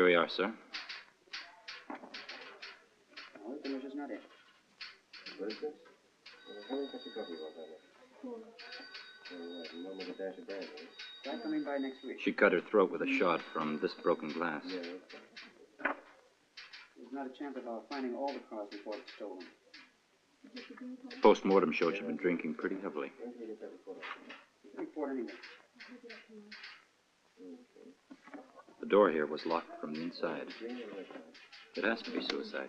Here we are, sir. She cut her throat with a shot from this broken glass. There's not a chance of our finding all the cars before it's stolen. Post mortem showed she'd been drinking pretty heavily. Report anyway. The door here was locked from the inside. It has to be suicide.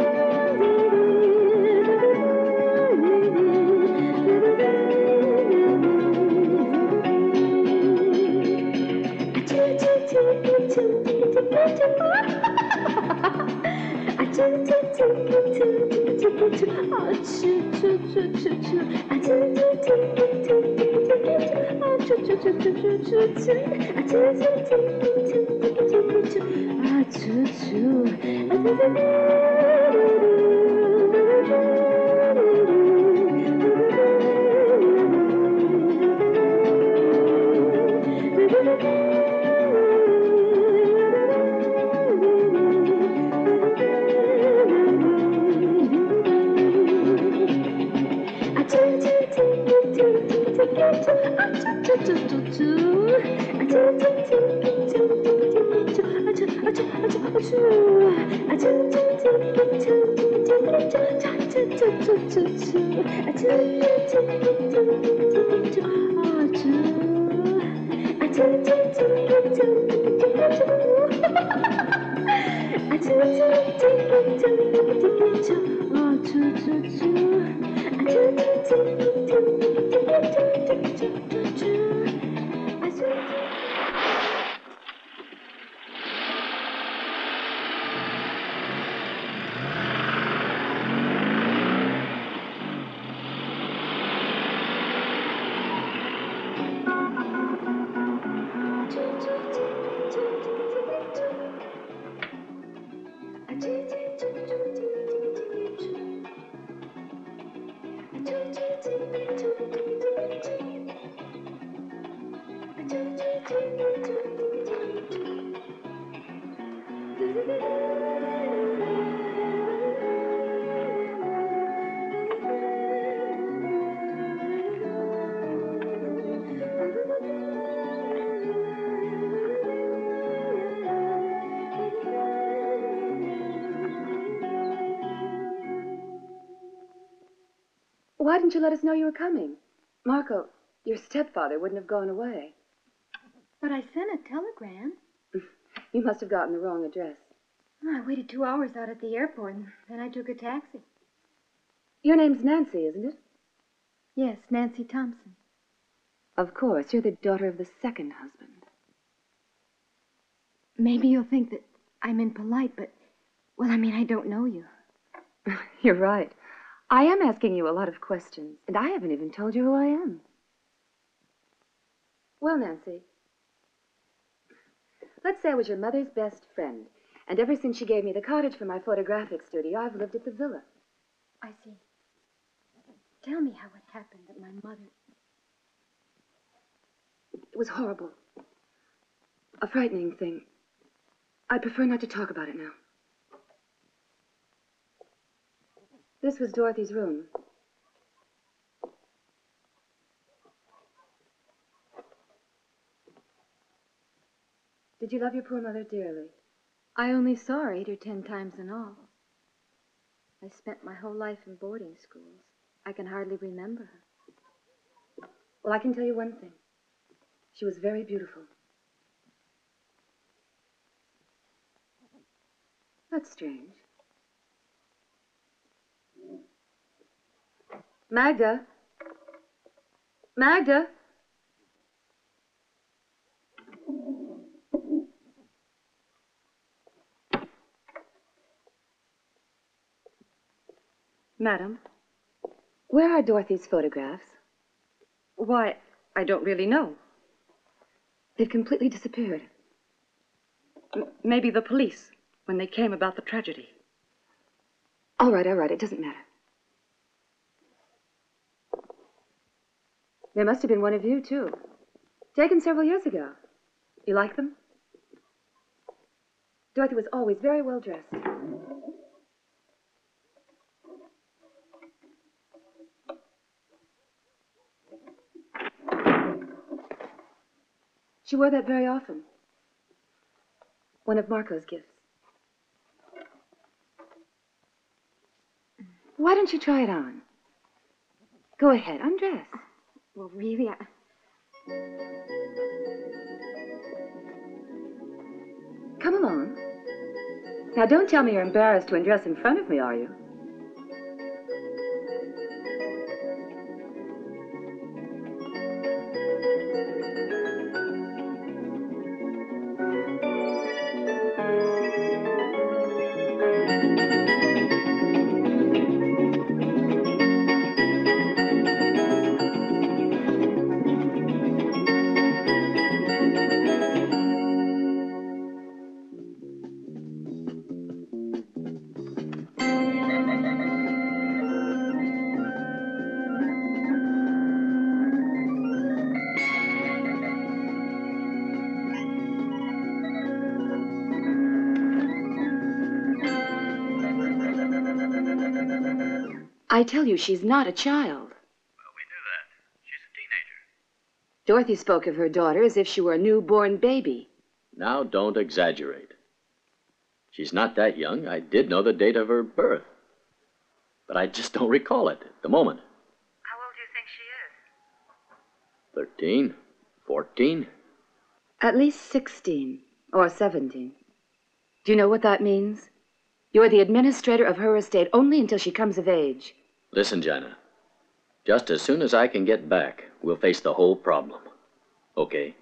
Why didn't you let us know you were coming? Marco, your stepfather wouldn't have gone away. But I sent a telegram. You must have gotten the wrong address. I waited two hours out at the airport, and then I took a taxi. Your name's Nancy, isn't it? Yes, Nancy Thompson. Of course. You're the daughter of the second husband. Maybe you'll think that I'm impolite, but, well, I mean, I don't know you. You're right. I am asking you a lot of questions, and I haven't even told you who I am. Well, Nancy, let's say I was your mother's best friend, and ever since she gave me the cottage for my photographic studio, I've lived at the villa. I see. Tell me how it happened that my mother. It was horrible. A frightening thing. I prefer not to talk about it now. This was Dorothy's room. Did you love your poor mother dearly? I only saw her eight or ten times in all. I spent my whole life in boarding schools. I can hardly remember her. Well, I can tell you one thing. She was very beautiful. That's strange. Magda? Magda? Madam? Where are Dorothy's photographs? Why, I don't really know. They've completely disappeared. M- maybe the police, when they came about the tragedy. All right, all right, it doesn't matter. There must have been one of you, too. Taken several years ago. You like them? Dorothy was always very well dressed. She wore that very often. One of Marco's gifts. Why don't you try it on? Go ahead, undress. Well, really, I... Come along. Now, don't tell me you're embarrassed to undress in front of me, are you? I tell you, she's not a child. Well, we knew that. She's a teenager. Dorothy spoke of her daughter as if she were a newborn baby. Now, don't exaggerate. She's not that young. I did know the date of her birth. But I just don't recall it at the moment. How old do you think she is? Thirteen? Fourteen? At least 16 or 17. Do you know what that means? You're the administrator of her estate only until she comes of age. Listen, Jana. Just as soon as I can get back, we'll face the whole problem. Okay?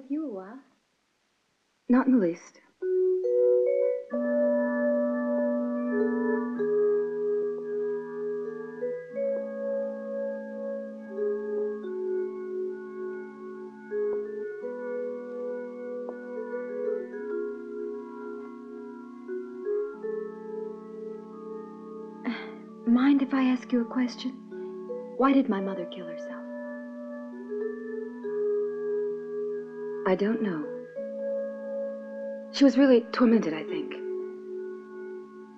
With you a while? Not in the least. Mind if I ask you a question? Why did my mother kill herself? I don't know. She was really tormented, I think.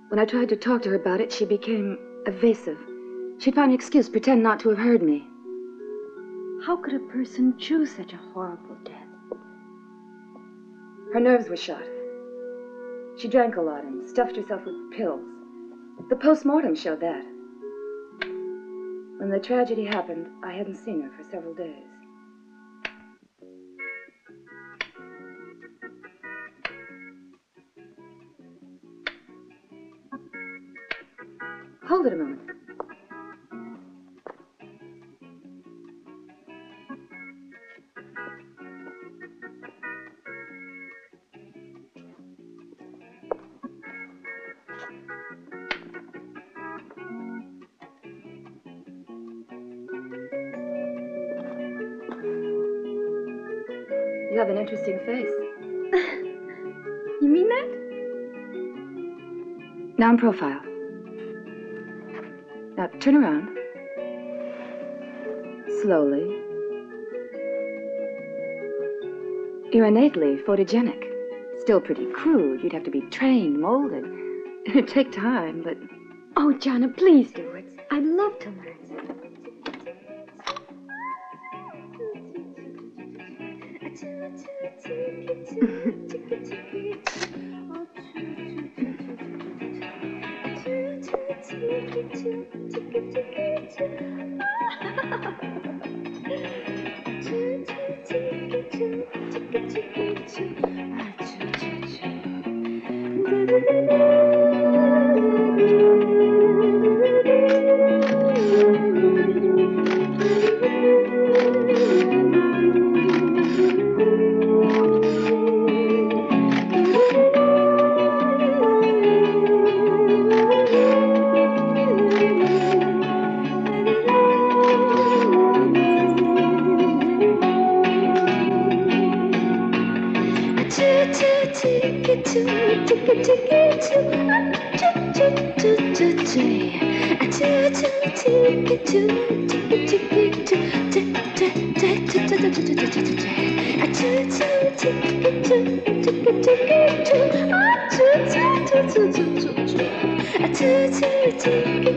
When I tried to talk to her about it, she became evasive. She'd find an excuse, pretend not to have heard me. How could a person choose such a horrible death? Her nerves were shot. She drank a lot and stuffed herself with pills. The post-mortem showed that. When the tragedy happened, I hadn't seen her for several days. Face. You mean that? Now in profile. Now turn around. Slowly. You're innately photogenic. Still pretty crude. You'd have to be trained, molded. It'd take time, but Oh, Jana, please do it. I'd love to learn.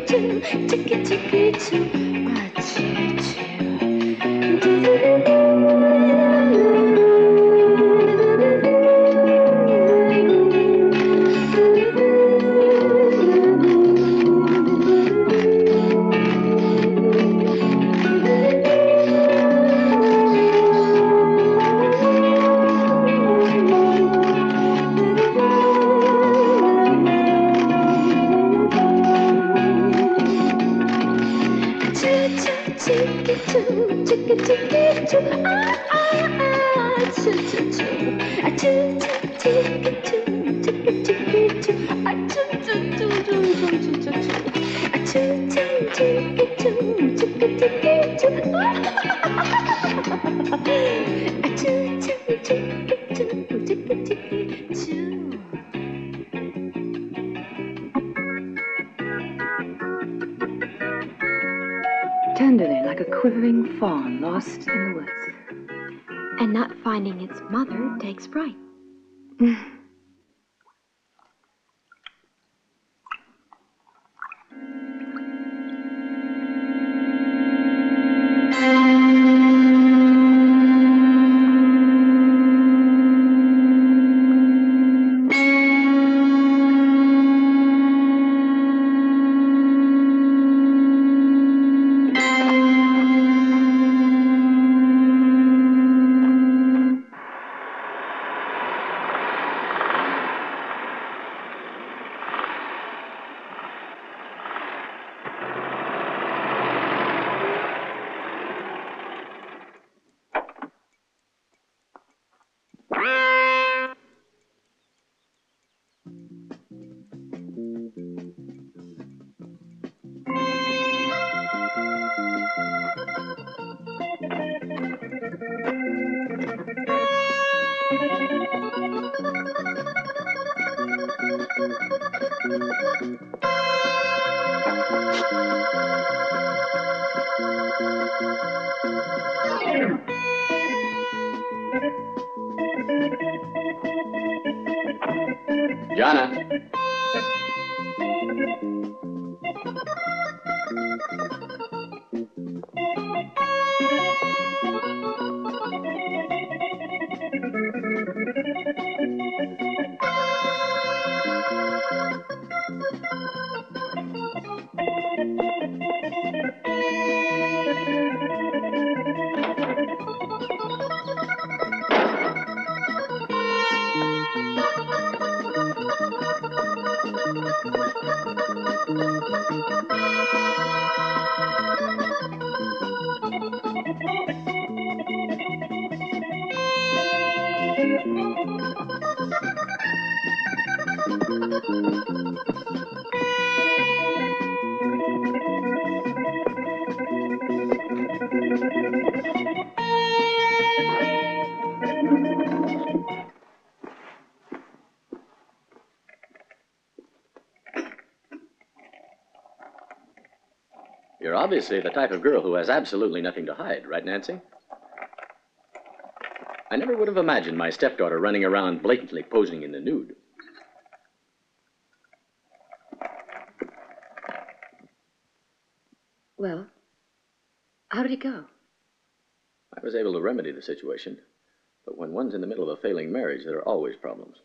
Tenderly Jana. Obviously the type of girl who has absolutely nothing to hide, right, Nancy? I never would have imagined my stepdaughter running around blatantly posing in the nude. Well, how did it go? I was able to remedy the situation, but when one's in the middle of a failing marriage, there are always problems.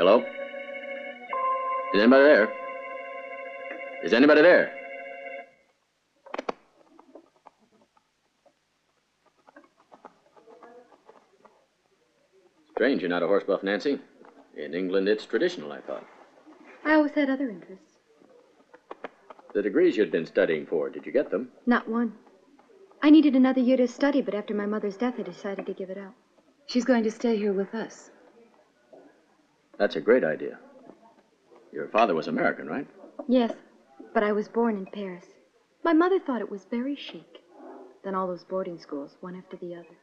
Hello? Is anybody there? Is anybody there? Strange you're not a horse buff, Nancy. In England, it's traditional, I thought. I always had other interests. The degrees you'd been studying for, did you get them? Not one. I needed another year to study, but after my mother's death, I decided to give it up. She's going to stay here with us. That's a great idea. Your father was American, right? Yes, but I was born in Paris. My mother thought it was very chic. Then all those boarding schools, one after the other.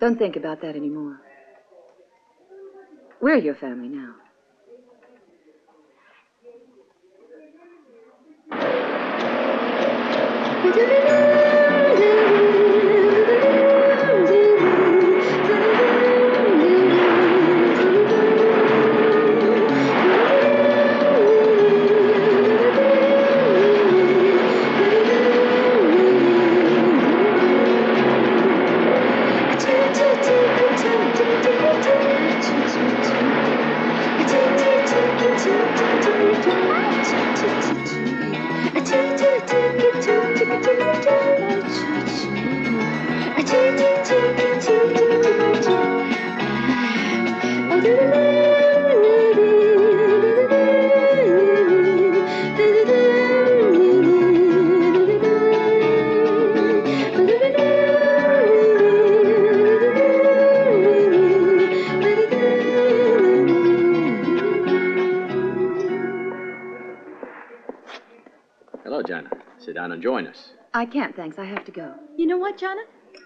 Don't think about that anymore. We're your family now. Thanks. I have to go. You know what, Jana?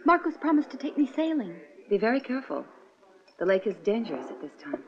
Marco's promised to take me sailing. Be very careful. The lake is dangerous at this time.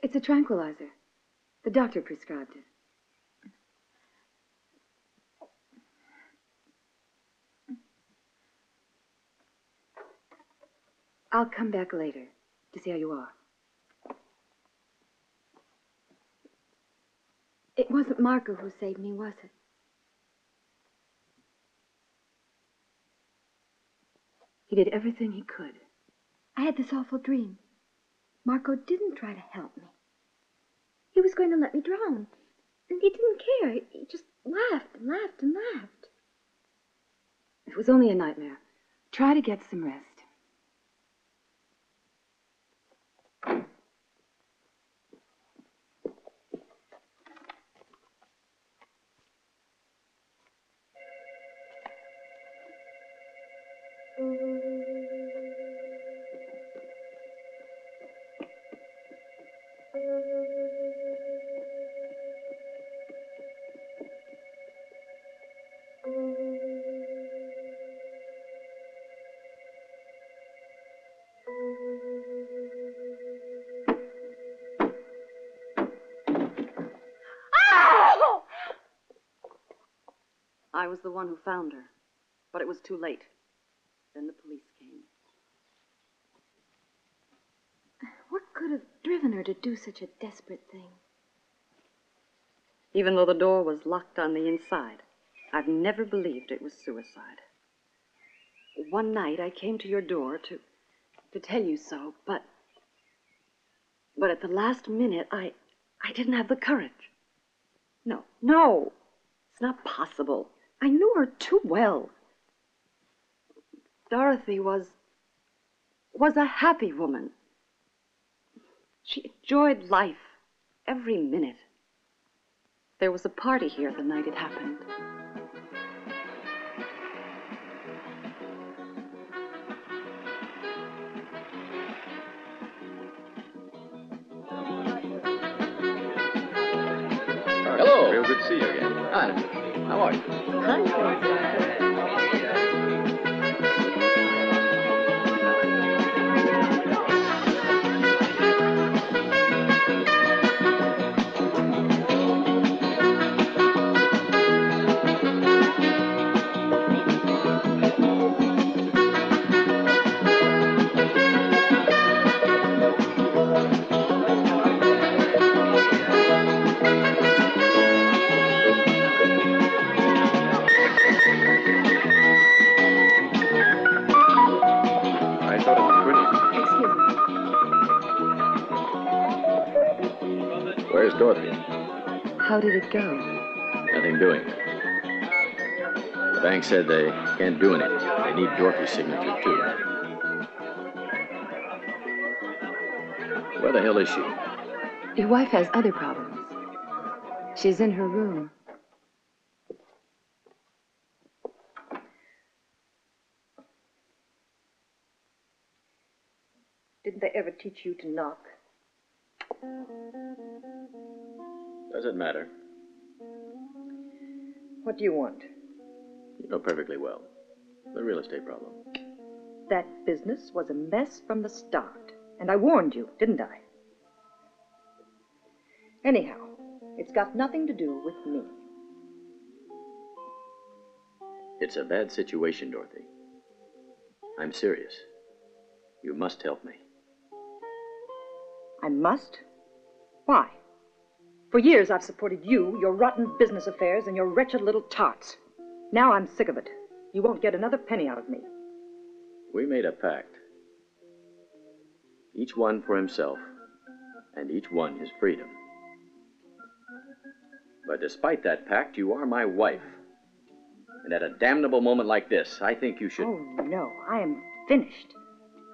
It's a tranquilizer. The doctor prescribed it. I'll come back later to see how you are. It wasn't Marco who saved me, was it? He did everything he could. I had this awful dream. Marco didn't try to help me. He was going to let me drown. And he didn't care. He just laughed and laughed and laughed. It was only a nightmare. Try to get some rest. I was the one who found her, but it was too late. Then the police came. What could have driven her to do such a desperate thing? Even though the door was locked on the inside, I've never believed it was suicide. One night I came to your door to to tell you so, but but at the last minute I I didn't have the courage. No, no. It's not possible. I knew her too well. Dorothy was was a happy woman. She enjoyed life every minute. There was a party here the night it happened. Hello. Real good to see you again. Hi. How was Dorothy? How did it go? Nothing doing. The bank said they can't do anything. They need Dorothy's signature, too. Where the hell is she? Your wife has other problems. She's in her room. Didn't they ever teach you to knock? Does it matter? What do you want? You know perfectly well. The real estate problem. That business was a mess from the start. And I warned you, didn't I? Anyhow, it's got nothing to do with me. It's a bad situation, Dorothy. I'm serious. You must help me. I must? Why? For years I've supported you, your rotten business affairs, and your wretched little tarts. Now I'm sick of it. You won't get another penny out of me. We made a pact. Each one for himself, and each one his freedom. But despite that pact, you are my wife. And at a damnable moment like this, I think you should. Oh, no, I am finished.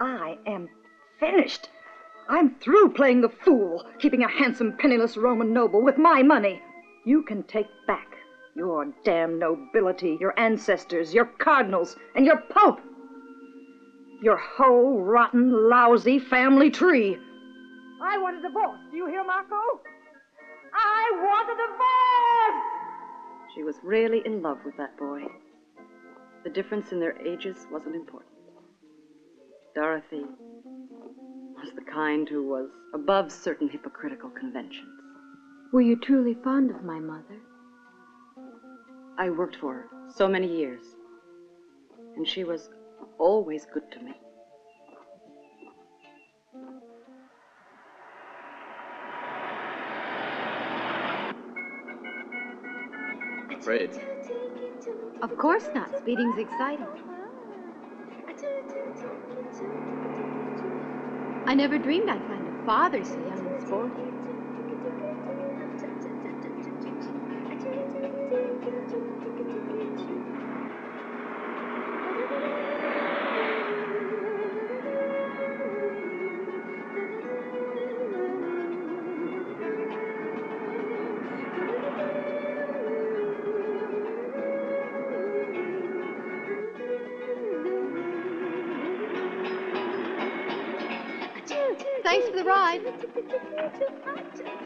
I am finished. I'm through playing the fool, keeping a handsome, penniless Roman noble with my money. You can take back your damn nobility, your ancestors, your cardinals, and your pope. Your whole rotten, lousy family tree. I want a divorce. Do you hear, Marco? I want a divorce! She was really in love with that boy. The difference in their ages wasn't important. Dorothy. Was the kind who was above certain hypocritical conventions. Were you truly fond of my mother? I worked for her so many years, and she was always good to me. Afraid. Of course not. Speeding's exciting. I never dreamed I'd find a father so young and sporty.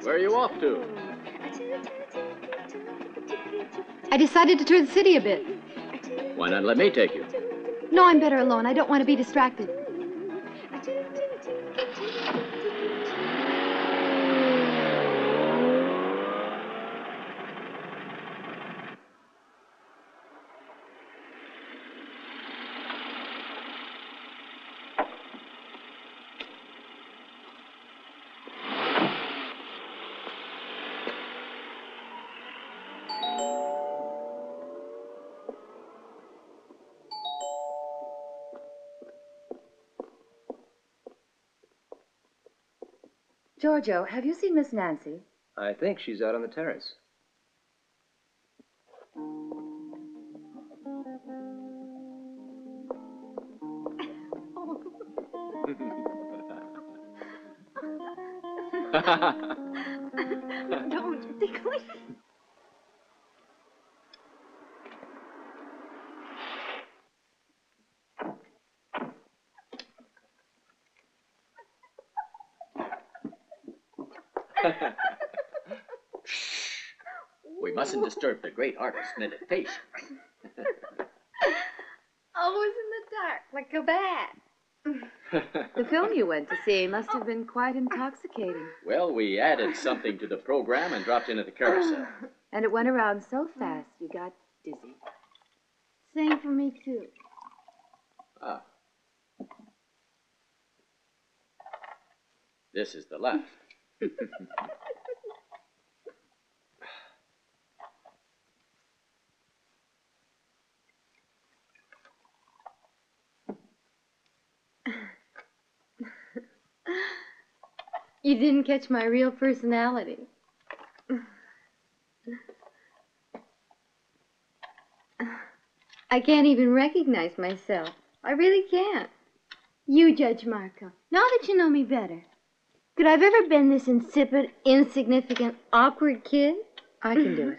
Where are you off to? I decided to tour the city a bit. Why not let me take you? No, I'm better alone. I don't want to be distracted. Giorgio, have you seen Miss Nancy? I think she's out on the terrace. Don't tickle me. We mustn't disturb the great artist's meditation. Always in the dark, like a bat. The film you went to see must have been quite intoxicating. Well, we added something to the program and dropped in at the carousel. And it went around so fast you got dizzy. Same for me, too. Ah. This is the left. You didn't catch my real personality. I can't even recognize myself. I really can't. You judge, Marco. Now that you know me better. Could I've ever been this insipid, insignificant, awkward kid? I can do it.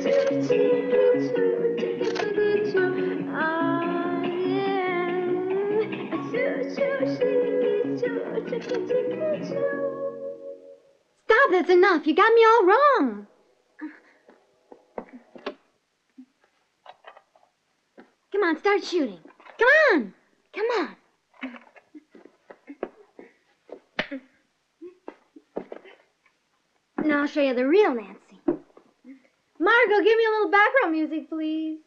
That's enough. You got me all wrong. Come on, start shooting. Come on. Come on. Now I'll show you the real Nancy. Marco, give me a little background music, please.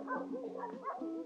Oh, my God.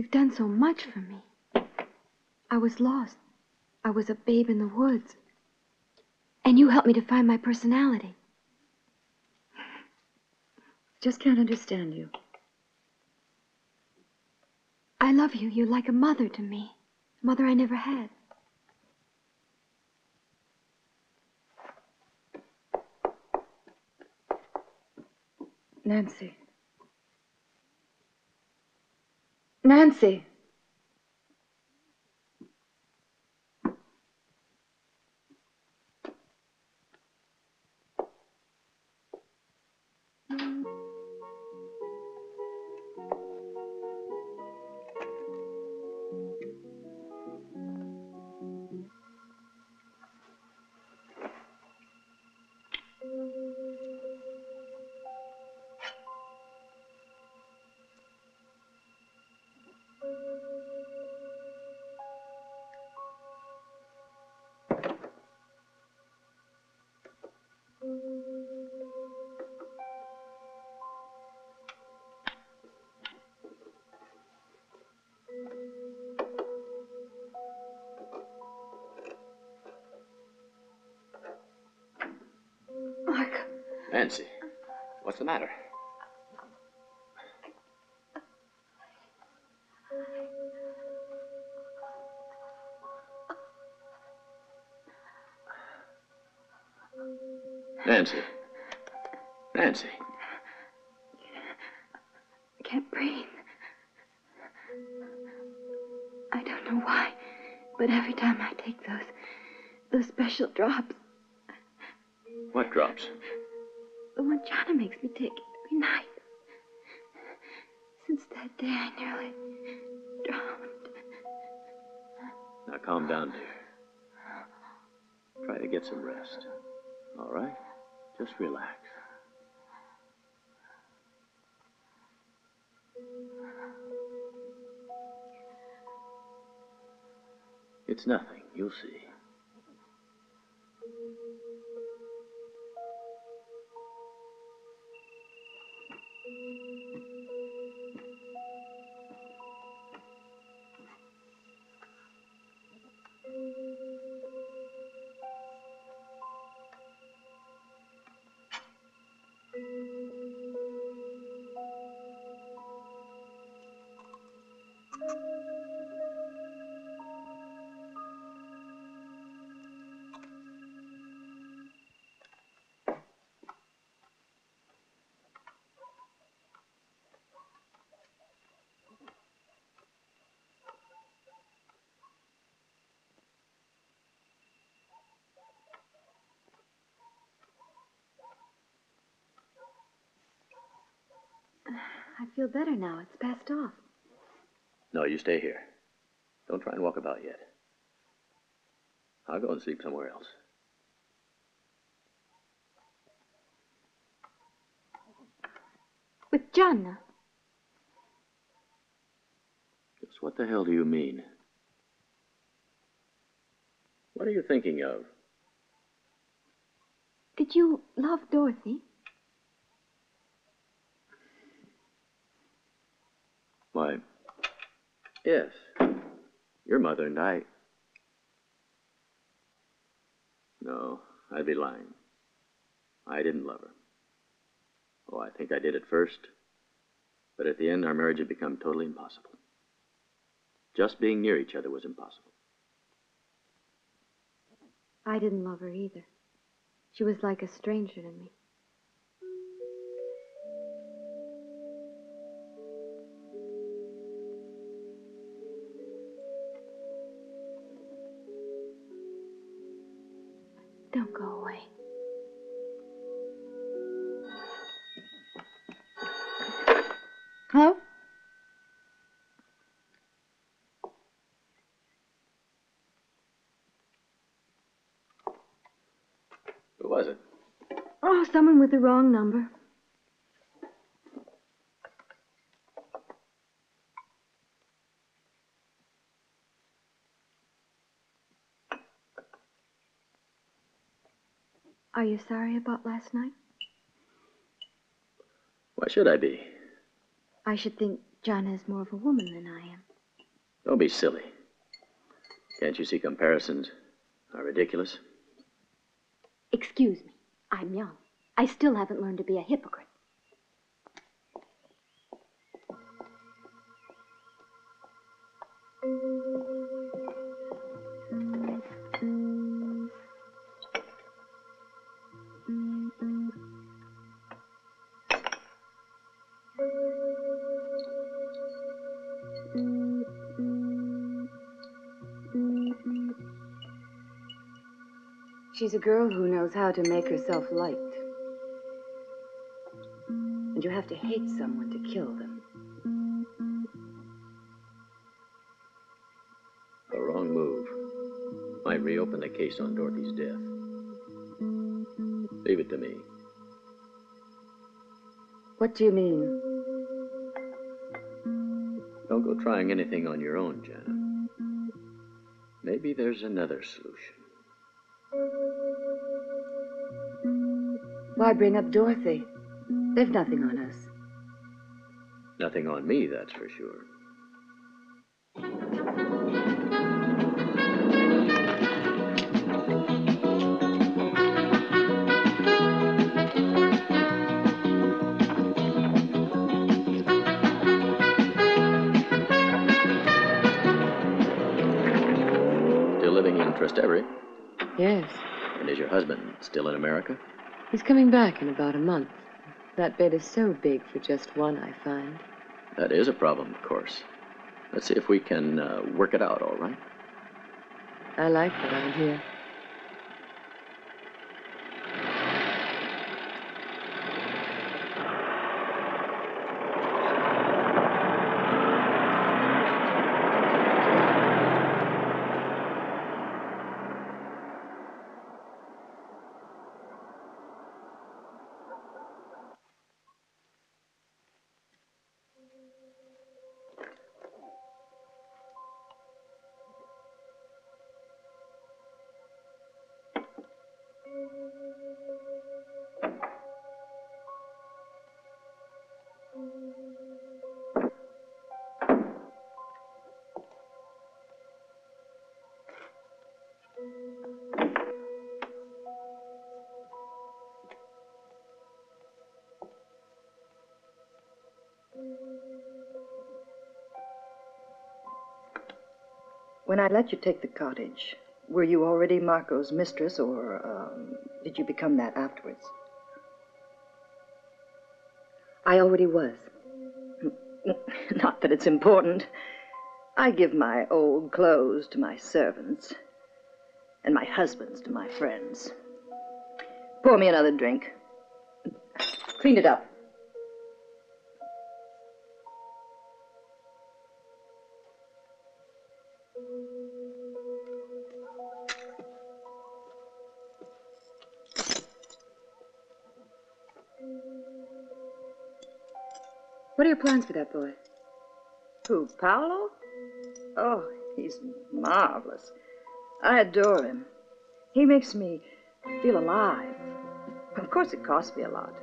You've done so much for me. I was lost. I was a babe in the woods. And you helped me to find my personality. Just can't understand you. I love you. You're like a mother to me. A mother I never had. Nancy. Nancy. Matter? Nancy. Nancy. I can't breathe. I don't know why, but every time I take those those special drops, What drops? One makes me take every night. Since that day, I nearly drowned. Now calm down, dear. Try to get some rest. All right? Just relax. It's nothing. You'll see. feel better now. It's passed off. No, you stay here. Don't try and walk about yet. I'll go and sleep somewhere else. With Jana. Just what the hell do you mean? What are you thinking of? Did you love Dorothy? Why, yes. Your mother and I. No, I'd be lying. I didn't love her. Oh, I think I did at first. But at the end, our marriage had become totally impossible. Just being near each other was impossible. I didn't love her either. She was like a stranger to me. The wrong number. Are you sorry about last night? Why should I be? I should think Jana is more of a woman than I am. Don't be silly. Can't you see comparisons are ridiculous? Excuse me. I'm young. I still haven't learned to be a hypocrite. She's a girl who knows how to make herself liked. And you have to hate someone to kill them. A wrong move might reopen the case on Dorothy's death. Leave it to me. What do you mean? Don't go trying anything on your own, Jana. Maybe there's another solution. Why bring up Dorothy? They've nothing on us. Nothing on me, that's for sure. Still living in Trastevere? Yes. And is your husband still in America? He's coming back in about a month. That bed is so big for just one, I find. That is a problem, of course. Let's see if we can uh, work it out, all right? I like around here. When I let you take the cottage, were you already Marco's mistress, or um, did you become that afterwards? I already was. Not that it's important. I give my old clothes to my servants, and my husband's to my friends. Pour me another drink. Clean it up. Plans for that boy? Who, Paolo? Oh, he's marvelous. I adore him. He makes me feel alive. Of course, it costs me a lot.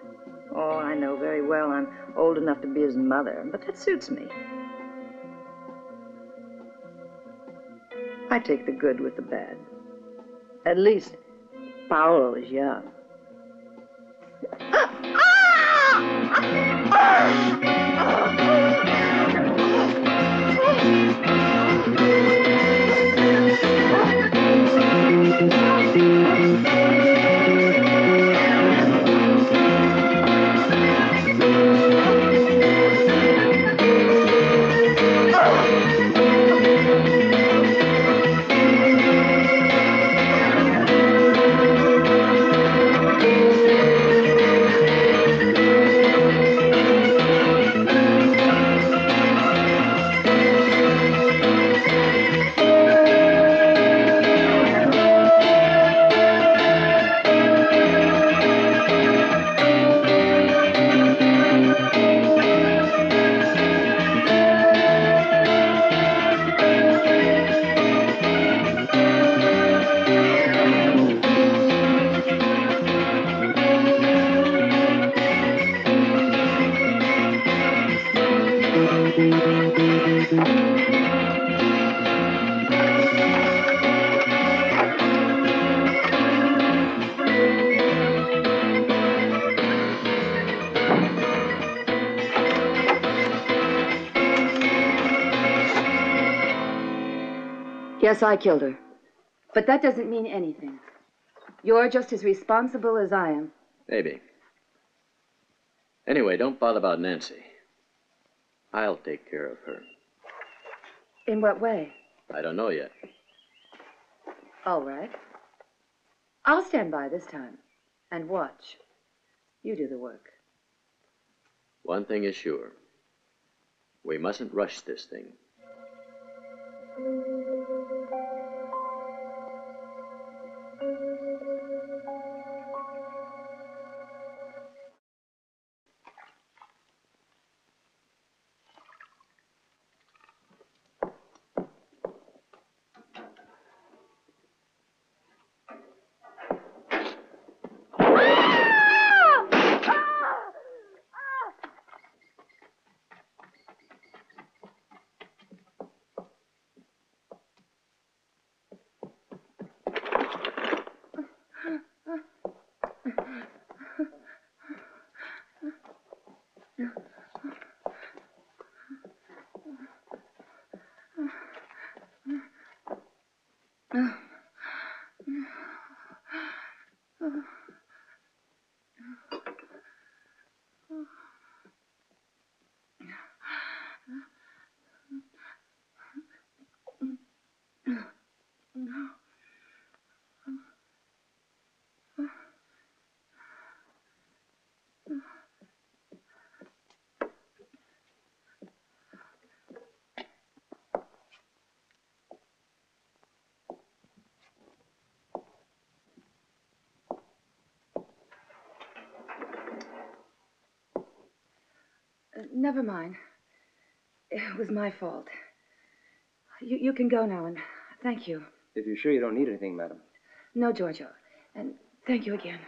Oh, I know very well I'm old enough to be his mother, but that suits me. I take the good with the bad. At least, Paolo is young. Yes, I killed her. But that doesn't mean anything. You're just as responsible as I am. Maybe. Anyway, don't bother about Nancy. I'll take care of her. In what way? I don't know yet. All right. I'll stand by this time and watch. You do the work. One thing is sure. We mustn't rush this thing. Never mind. It was my fault. You, you can go now, and thank you. If you're sure you don't need anything, madam. No, Giorgio. And thank you again.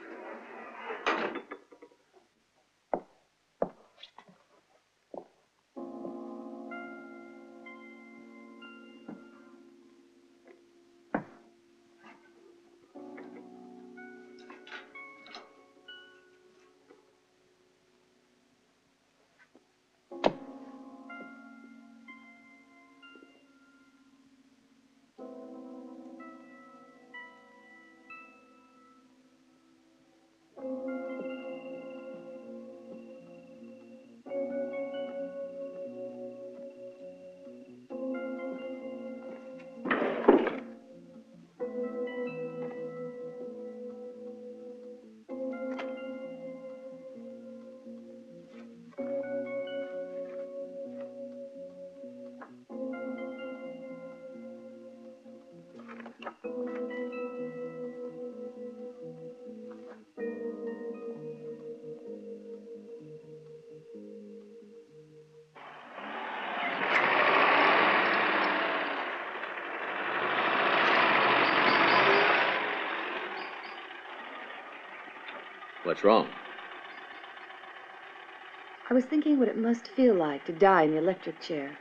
What's wrong? I was thinking what it must feel like to die in the electric chair.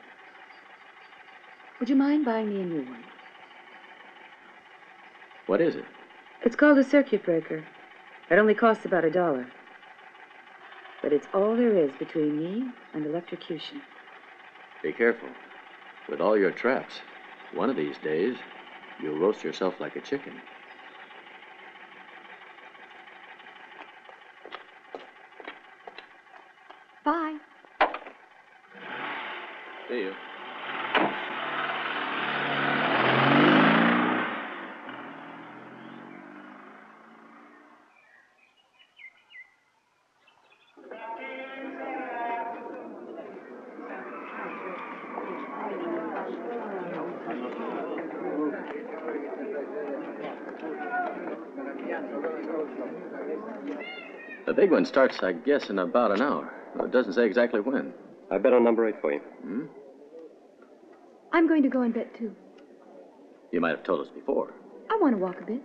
Would you mind buying me a new one? What is it? It's called a circuit breaker. It only costs about a dollar. But it's all there is between me and electrocution. Be careful. With all your traps, one of these days, you'll roast yourself like a chicken. Bye. See you. The big one starts, I guess, in about an hour. Well, It doesn't say exactly when. I bet on number eight for you. Hmm? I'm going to go and bet, too. You might have told us before. I want to walk a bit.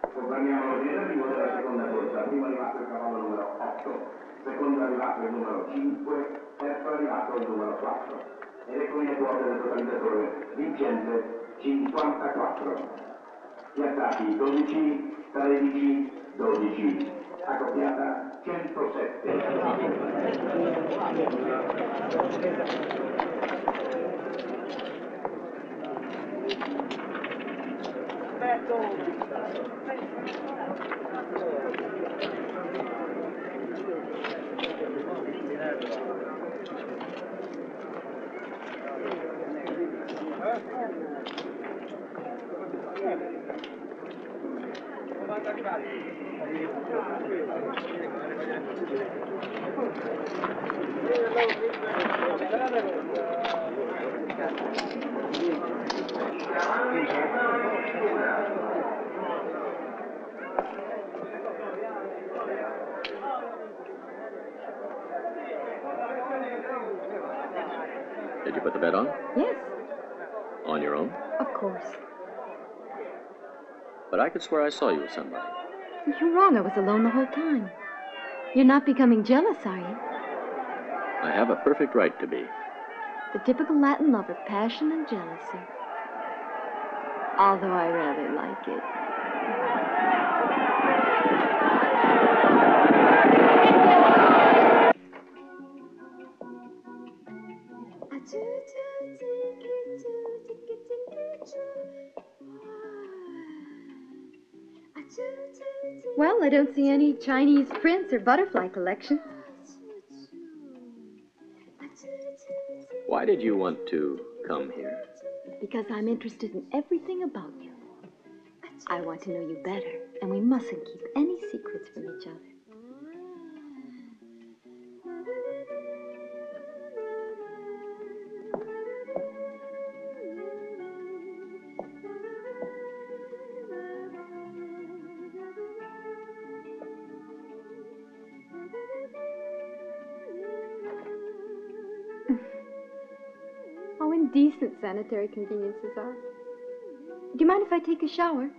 Confermiamo il tentativo della seconda corsa. Primo arrivato il cavallo numero 8, secondo arrivato il numero 5, terzo arrivato il numero 4. Eccomi le quote del totalizzatore vincente 54. Piazzati 12, 13, 12. accoppiata 107. Did I could swear I saw you with somebody. You're wrong. I was alone the whole time. You're not becoming jealous, are you? I have a perfect right to be. The typical Latin lover, passion and jealousy. Although I rather like it. I don't see any Chinese prints or butterfly collections. Why did you want to come here? Because I'm interested in everything about you. I want to know you better, and we mustn't keep any secrets from each other. How indecent sanitary conveniences are. Do you mind if I take a shower?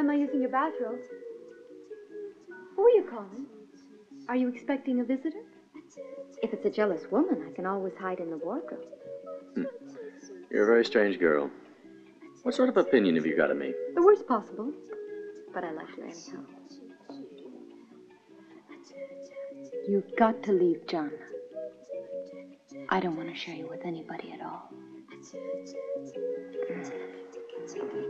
I don't mind my using your bathrobe. Who are you calling? Are you expecting a visitor? If it's a jealous woman, I can always hide in the wardrobe. Hmm. You're a very strange girl. What sort of opinion have you got of me? The worst possible, but I like you anyhow. You've got to leave, John. I don't want to share you with anybody at all. Hmm.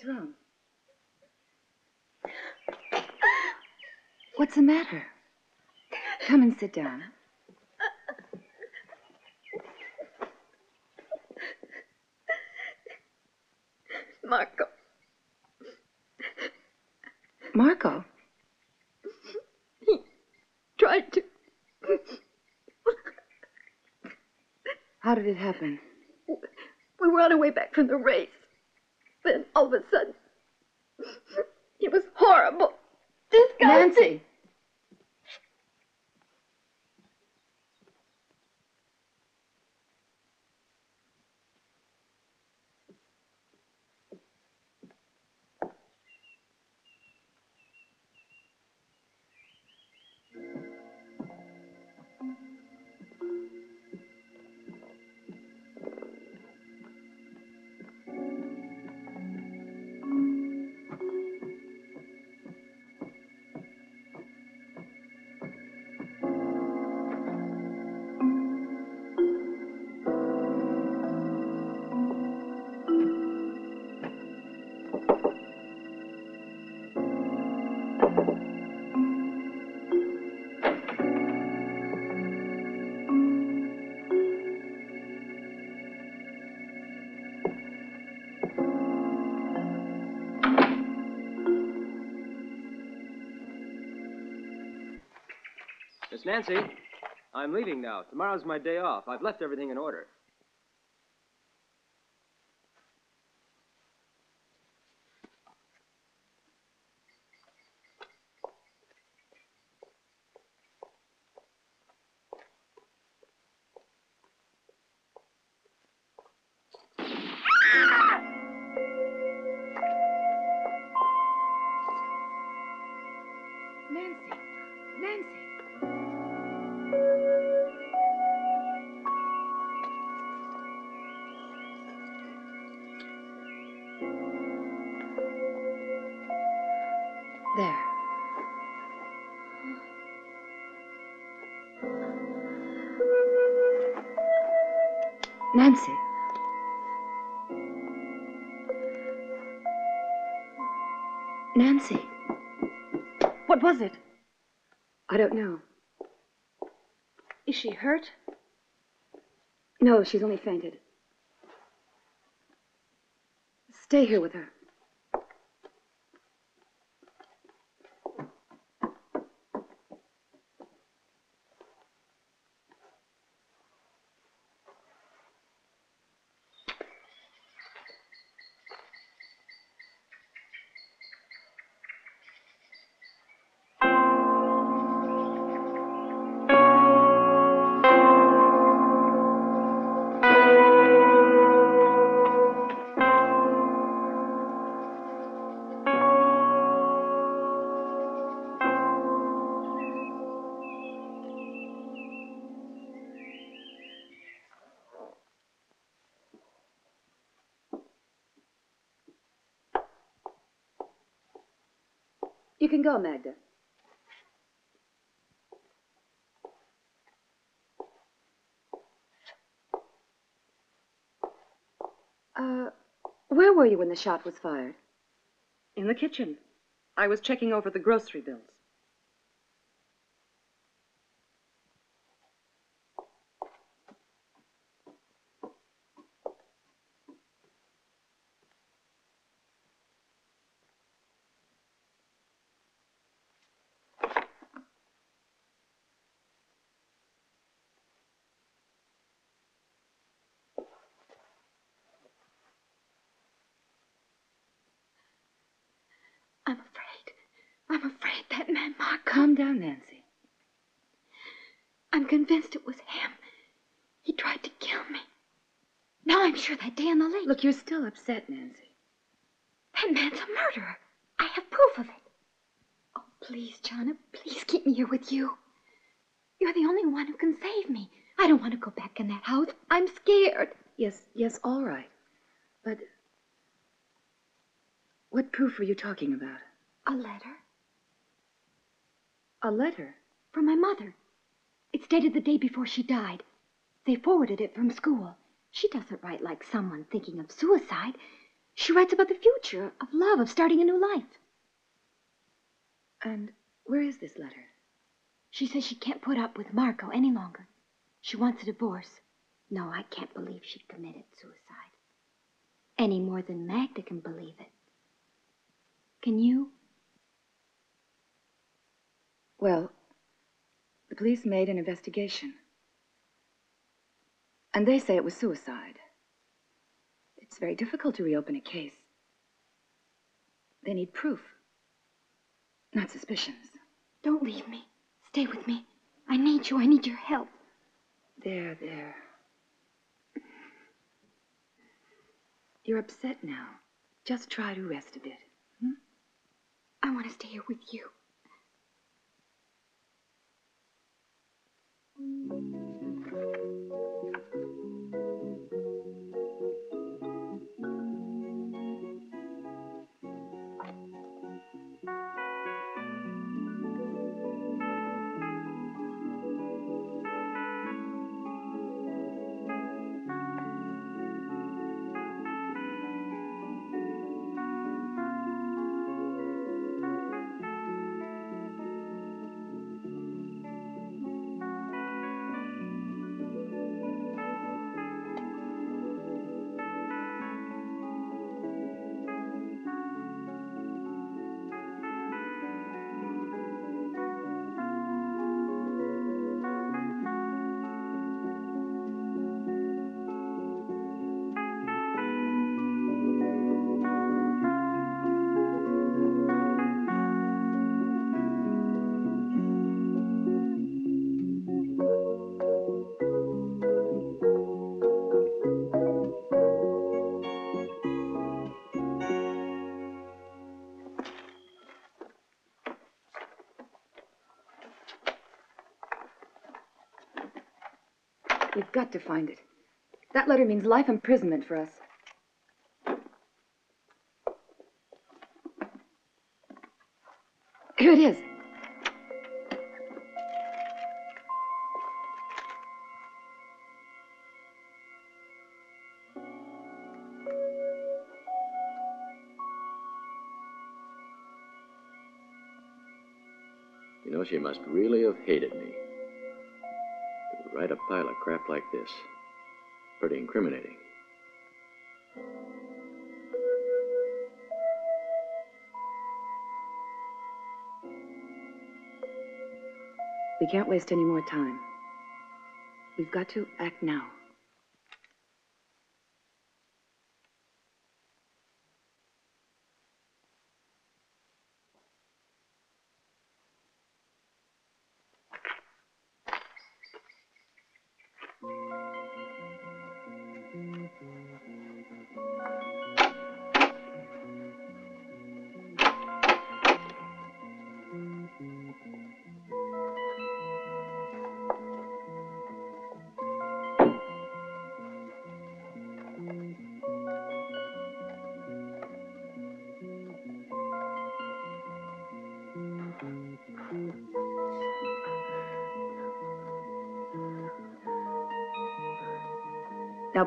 What's wrong? What's the matter? Come and sit down. Marco. Marco, He Tried to. how did it happen? We were on our way back from the race. All of a sudden, it was horrible. Disgusting. Nancy! Nancy, I'm leaving now. Tomorrow's my day off. I've left everything in order. Nancy. Nancy. What was it? I don't know. Is she hurt? No, she's only fainted. Stay here with her. Can go, Magda. Uh, where were you when the shot was fired? In the kitchen. I was checking over the grocery bills. I'm afraid. I'm afraid that man Mark. Calm down, Nancy. I'm convinced it was him. He tried to kill me. Now I'm sure that day on the lake. Look, you're still upset, Nancy. That man's a murderer. I have proof of it. Oh, please, Jana, please keep me here with you. You're the only one who can save me. I don't want to go back in that house. I'm scared. Yes, yes, all right. But what proof were you talking about? A letter A letter? from my mother. It's dated the day before she died. They forwarded it from school. She doesn't write like someone thinking of suicide. She writes about the future, of love, of starting a new life. And where is this letter? She says she can't put up with Marco any longer. She wants a divorce. No, I can't believe she committed suicide. Any more than Magda can believe it. Can you? Well, the police made an investigation. And they say it was suicide. It's very difficult to reopen a case. They need proof, not suspicions. Don't leave me. Stay with me. I need you. I need your help. There, there. You're upset now. Just try to rest a bit. Hmm? I want to stay here with you. Thank you. Got to find it. That letter means life imprisonment for us. Here it is. You know, she must really have hated me. Write a pile of crap like this. Pretty incriminating. We can't waste any more time. We've got to act now.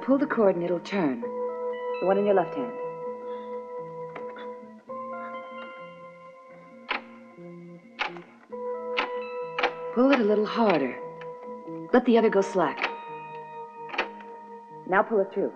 Pull the cord and it'll turn. The one in your left hand. Pull it a little harder. Let the other go slack. Now pull it through.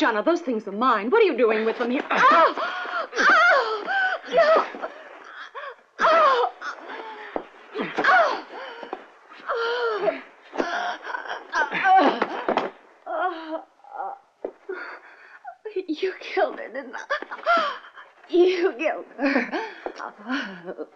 Jana, those things are mine. What are you doing with them here? Oh! Oh! No! Oh! Oh! Oh! oh. You killed her, didn't I? You killed her.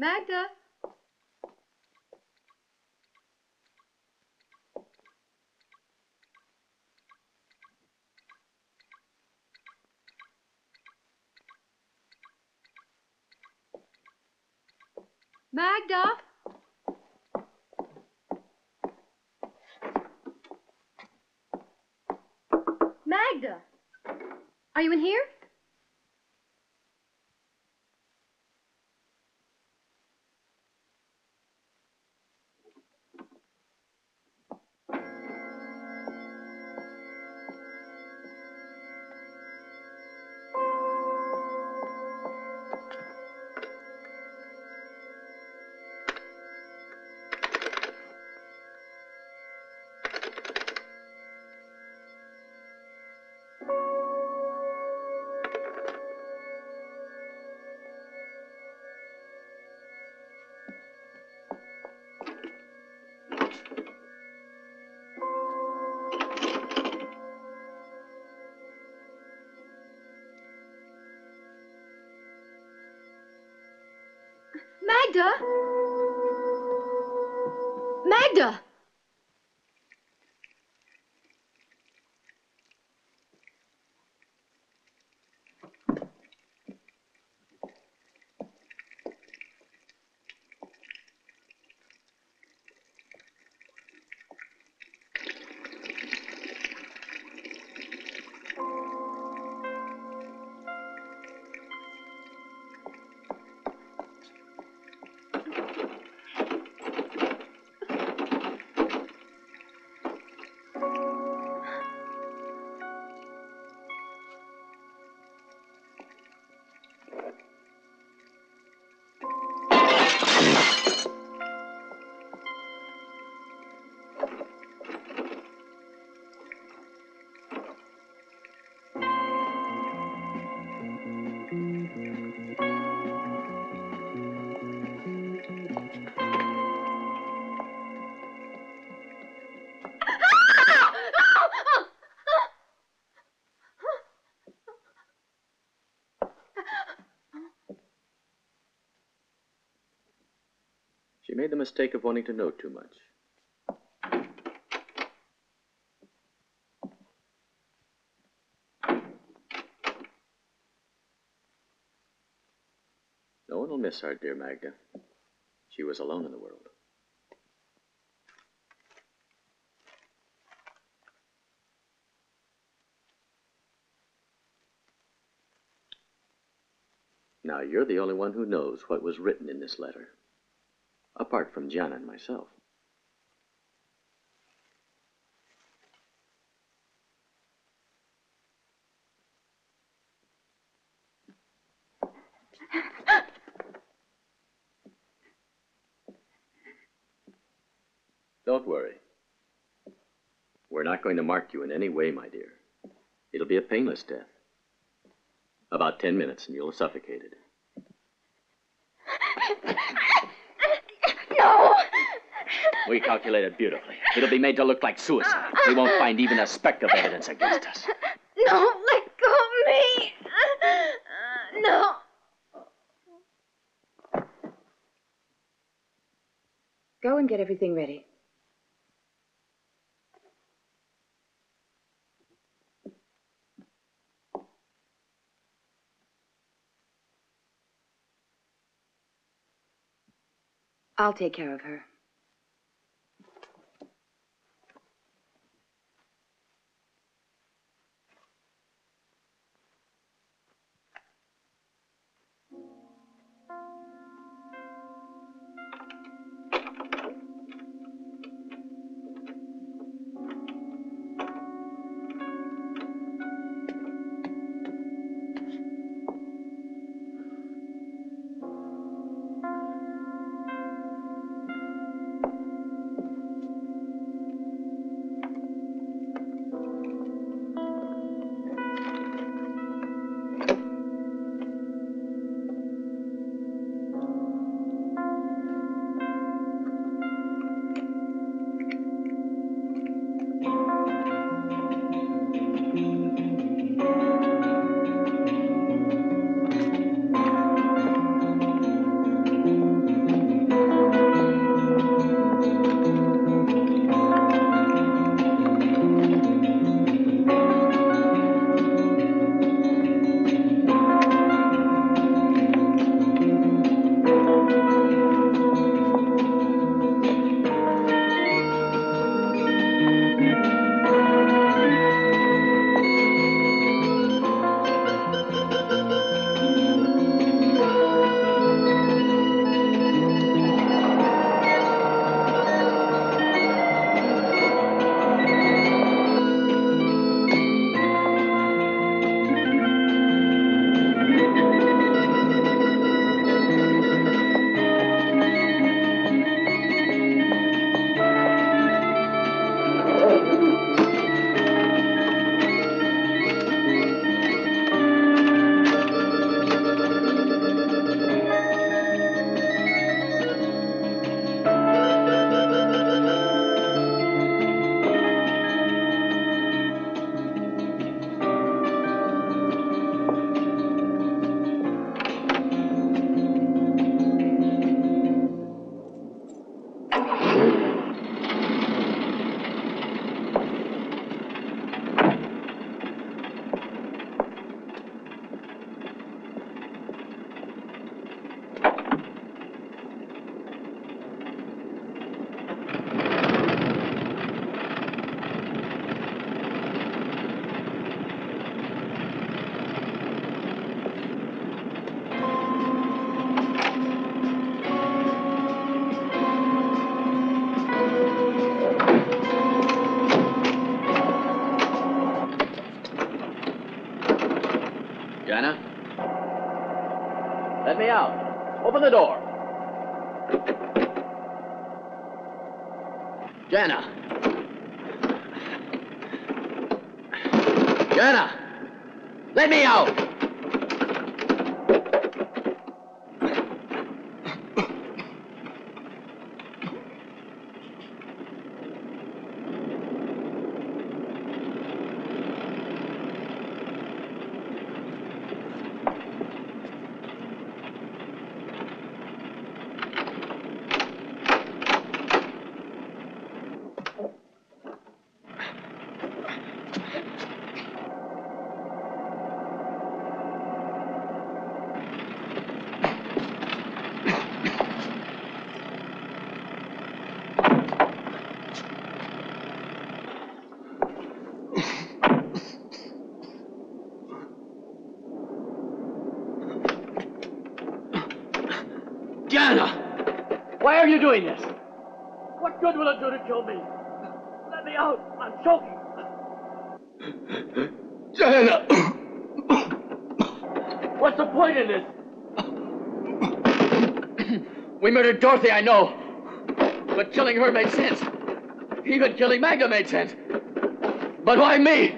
Magda? Magda? Magda? Are you in here? Magda! Magda! She made the mistake of wanting to know too much. No one will miss our dear Magda. She was alone in the world. Now, you're the only one who knows what was written in this letter, apart from Jana and myself. Don't worry. We're not going to mark you in any way, my dear. It'll be a painless death. About ten minutes and you'll have suffocated. No! We calculated beautifully. It'll be made to look like suicide. We won't find even a speck of evidence against us. No, let go of me! Uh, no! Go and get everything ready. I'll take care of her. You doing this? What good will it do to kill me? Let me out. I'm choking. Jana! What's the point in this? we murdered Dorothy, I know. But killing her made sense. Even killing Magda made sense. But why me?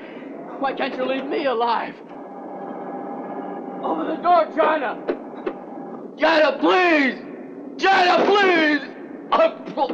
Why can't you leave me alive? Open the door, Jana! Jana, please! Jana, please! Oh,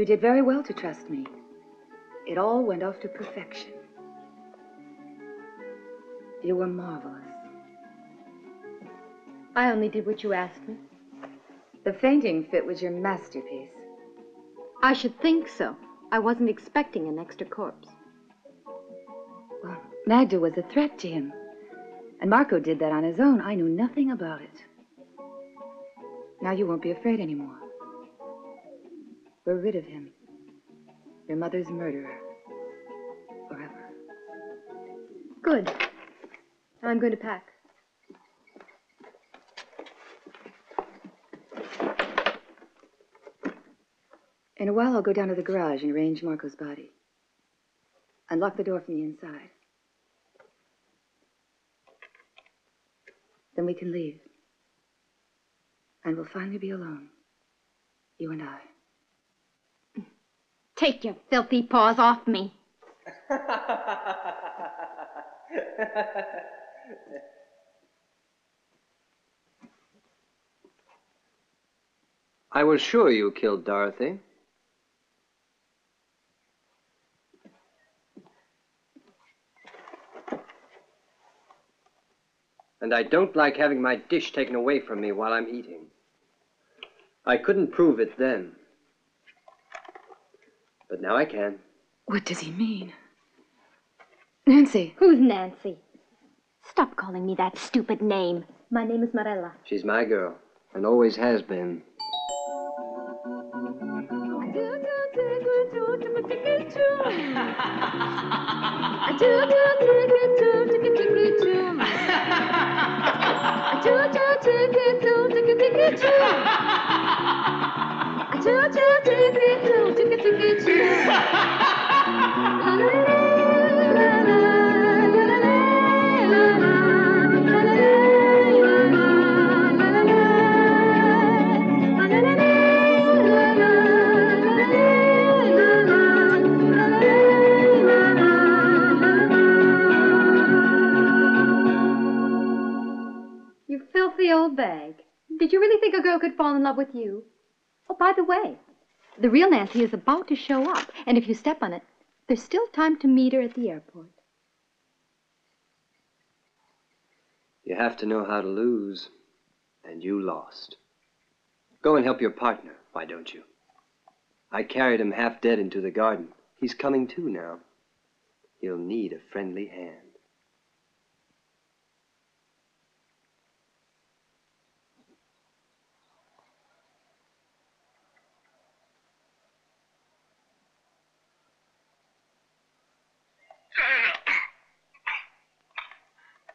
You did very well to trust me. It all went off to perfection. You were marvelous. I only did what you asked me. The fainting fit was your masterpiece. I should think so. I wasn't expecting an extra corpse. Well, Magda was a threat to him. And Marco did that on his own. I knew nothing about it. Now you won't be afraid anymore. We're rid of him. Your mother's murderer. Forever. Good. Now I'm going to pack. In a while, I'll go down to the garage and arrange Marco's body. Unlock the door from the inside. Then we can leave. And we'll finally be alone. You and I. Take your filthy paws off me. I was sure you killed Dorothy. And I don't like having my dish taken away from me while I'm eating. I couldn't prove it then. But now I can. What does he mean? Nancy. Who's Nancy? Stop calling me that stupid name. My name is Marella. She's my girl, and always has been. You filthy old bag. Did you really think a girl could fall in love with you? By the way, the real Nancy is about to show up, and if you step on it, There's still time to meet her at the airport. You have to know how to lose, and you lost. Go and help your partner, why don't you? I carried him half dead into the garden. He's coming to now. He'll need a friendly hand.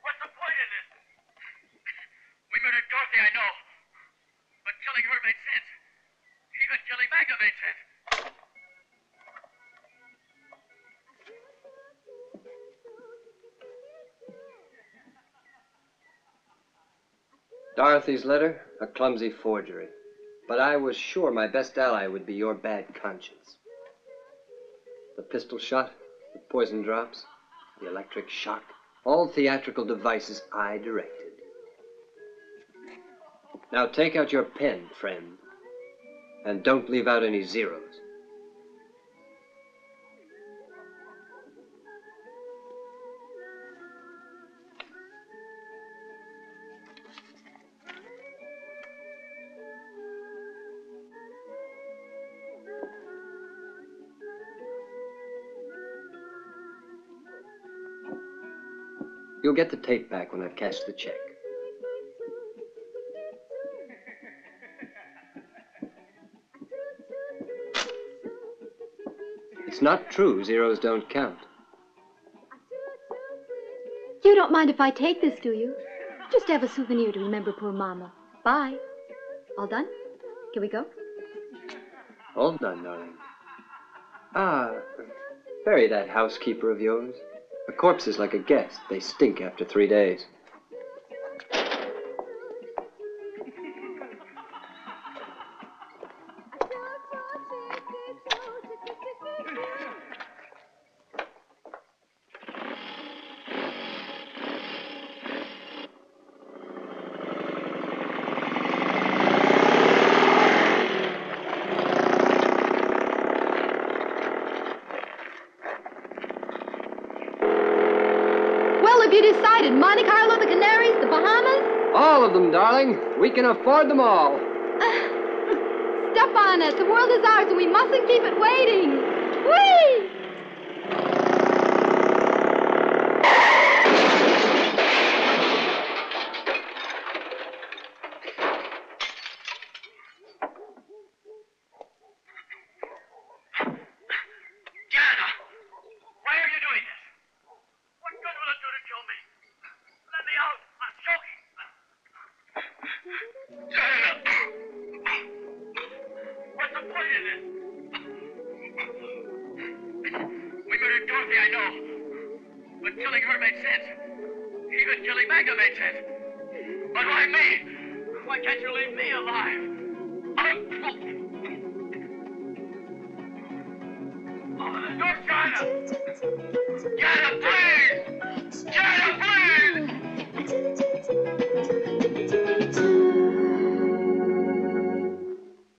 What's the point of this? We murdered Dorothy, I know. But killing her made sense. Even killing Magda made sense. Dorothy's letter, a clumsy forgery. But I was sure my best ally would be your bad conscience. The pistol shot, the poison drops, the electric shock, all theatrical devices I directed. Now take out your pen, friend, and don't leave out any zeros. You'll get the tape back when I've cashed the check. It's not true. Zeros don't count. You don't mind if I take this, do you? Just have a souvenir to remember poor Mama. Bye. All done? Can we go? All done, darling. Ah, bury that housekeeper of yours. A corpse is like a guest. They stink after three days. We can afford them all. Step on it. The world is ours and we mustn't keep it waiting. Whee!